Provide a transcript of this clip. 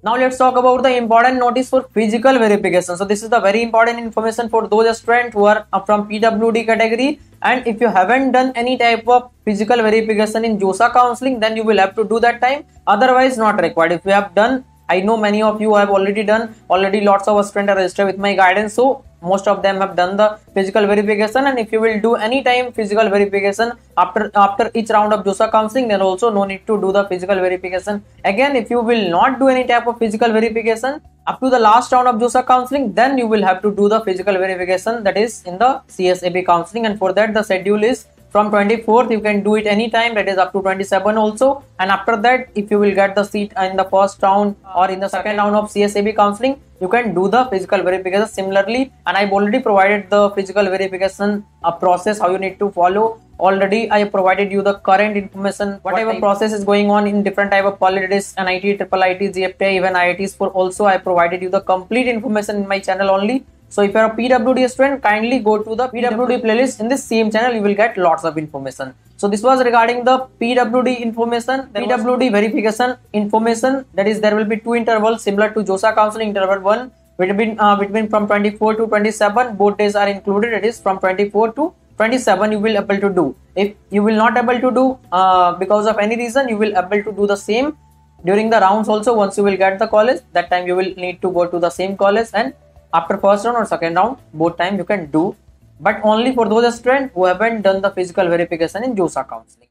Now let's talk about the important notice for physical verification. So this is the very important information for those students who are from PWD category and if you haven't done any type of physical verification in JoSAA counseling then you will have to do that time otherwise not required. If you have done I know many of you have already done already lots of students are registered with my guidance so most of them have done the physical verification and if you will do any time physical verification after after each round of JoSAA counseling then also no need to do the physical verification. Again if you will not do any type of physical verification up to the last round of JoSAA counseling then you will have to do the physical verification that is in the CSAB counseling. And for that the schedule is from 24th you can do it anytime that is up to 27 also. And after that if you will get the seat in the first round or in the second round of CSAB counseling you can do the physical verification similarly and I've already provided the physical verification a process how you need to follow. Already I provided you the current information whatever what process is going on in different type of colleges NIT, triple IT, GFT, even IITs for also I provided you the complete information in my channel only so if you're a PWD student, kindly go to the PWD playlist in this same channel. You will get lots of information. So this was regarding the PWD information, the PWD verification information. That is, there will be two intervals similar to JoSAA counseling interval one between uh, between from 24 to 27. Both days are included. It is from 24 to 27 you will able to do. If you will not able to do uh, because of any reason, you will able to do the same during the rounds also. Once you will get the college, that time you will need to go to the same college and after first round or second round both time you can do but only for those students who haven't done the physical verification in JoSAA counseling